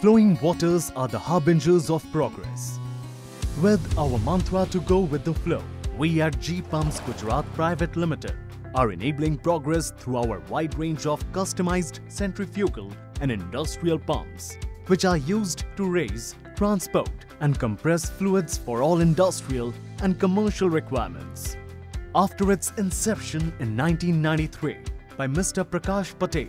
Flowing waters are the harbingers of progress. With our mantra to go with the flow, we at JEE Pumps Gujarat Private Limited are enabling progress through our wide range of customized centrifugal and industrial pumps, which are used to raise, transport and compress fluids for all industrial and commercial requirements. After its inception in 1993 by Mr. Prakash Patel,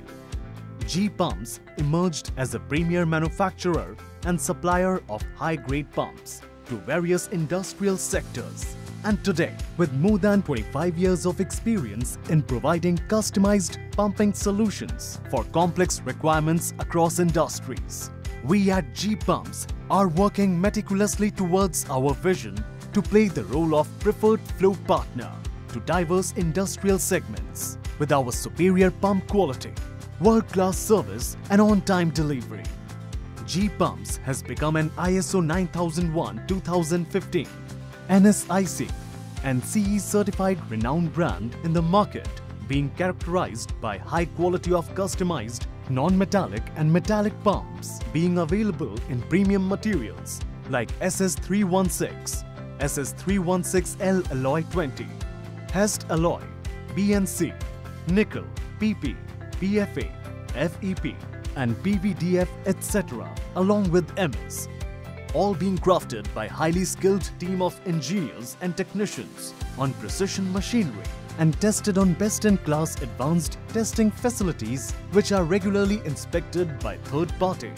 JEE Pumps emerged as a premier manufacturer and supplier of high-grade pumps to various industrial sectors. And today, with more than 25 years of experience in providing customized pumping solutions for complex requirements across industries, we at JEE Pumps are working meticulously towards our vision to play the role of preferred flow partner to diverse industrial segments with our superior pump quality, world-class service and on-time delivery. JEE Pumps has become an ISO 9001-2015, NSIC and CE certified renowned brand in the market being characterized by high quality of customized non-metallic and metallic pumps being available in premium materials like SS316, SS316L Alloy 20, Hastelloy, BNC, Nickel, PP, PFA, FEP and PVDF etc. along with MS. All being crafted by highly skilled team of engineers and technicians on precision machinery and tested on best-in-class advanced testing facilities which are regularly inspected by third party.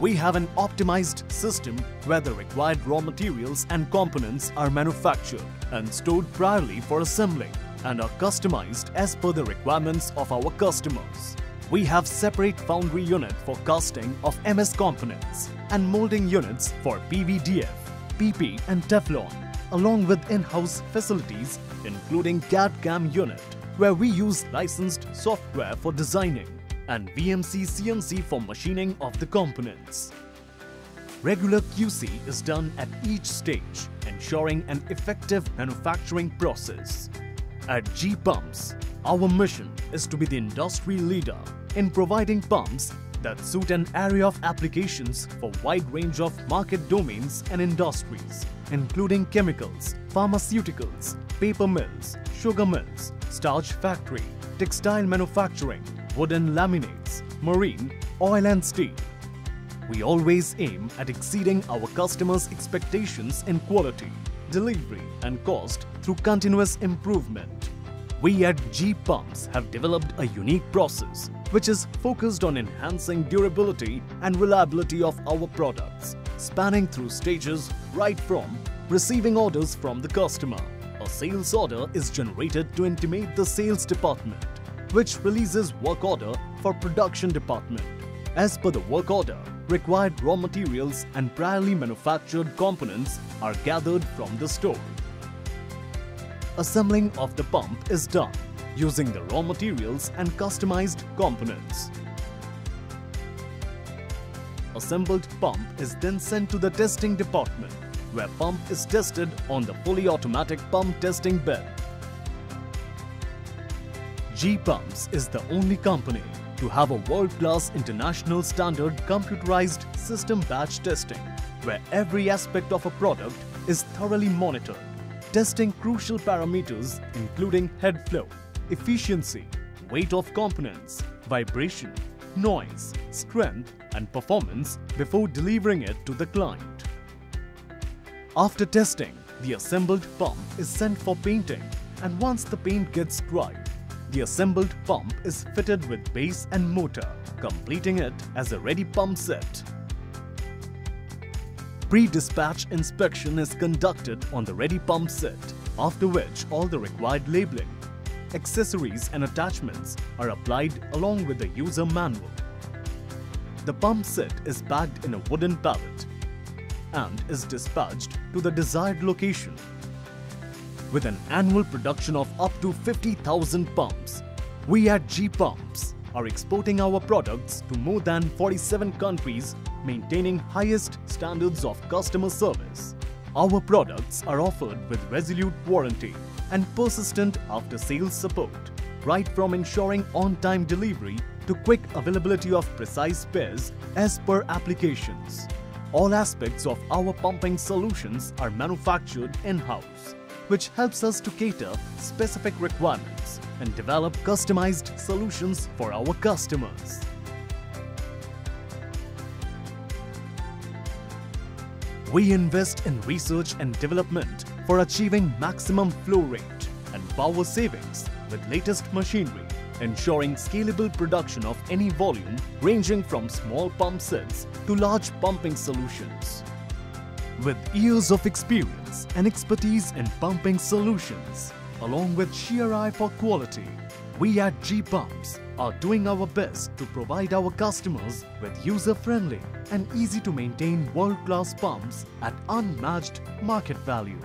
We have an optimized system where the required raw materials and components are manufactured and stored priorly for assembling and are customized as per the requirements of our customers. We have separate foundry unit for casting of MS components and molding units for PVDF, PP and Teflon along with in-house facilities including CAD-CAM unit where we use licensed software for designing and VMC CNC for machining of the components. Regular QC is done at each stage, ensuring an effective manufacturing process. At JEE Pumps, our mission is to be the industry leader in providing pumps that suit an array of applications for wide range of market domains and industries, including chemicals, pharmaceuticals, paper mills, sugar mills, starch factory, textile manufacturing, wooden laminates, marine, oil and steel. We always aim at exceeding our customers' expectations in quality, delivery and cost through continuous improvement. We at JEE Pumps have developed a unique process which is focused on enhancing durability and reliability of our products, spanning through stages right from receiving orders from the customer. A sales order is generated to intimate the sales department, which releases work order for production department. As per the work order, required raw materials and priorly manufactured components are gathered from the store. Assembling of the pump is done using the raw materials and customized components. Assembled pump is then sent to the testing department where pump is tested on the fully automatic pump testing bed. JEE Pumps is the only company to have a world-class international standard computerized system batch testing where every aspect of a product is thoroughly monitored, testing crucial parameters including head flow, efficiency, weight of components, vibration, noise, strength and performance before delivering it to the client. After testing, the assembled pump is sent for painting and once the paint gets dry, the assembled pump is fitted with base and motor, completing it as a ready pump set. Pre-dispatch inspection is conducted on the ready pump set, after which all the required labeling, accessories and attachments are applied along with the user manual. The pump set is bagged in a wooden pallet and is dispatched to the desired location. With an annual production of up to 50,000 pumps, we at JEE Pumps are exporting our products to more than 47 countries maintaining highest standards of customer service. Our products are offered with resolute warranty and persistent after-sales support, right from ensuring on-time delivery to quick availability of precise spares as per applications. All aspects of our pumping solutions are manufactured in-house, which helps us to cater specific requirements and develop customized solutions for our customers. We invest in research and development for achieving maximum flow rate and power savings with latest machinery, ensuring scalable production of any volume ranging from small pump sets to large pumping solutions. With years of experience and expertise in pumping solutions, along with sheer eye for quality, we at JEE Pumps are doing our best to provide our customers with user-friendly and easy to maintain world-class pumps at unmatched market value.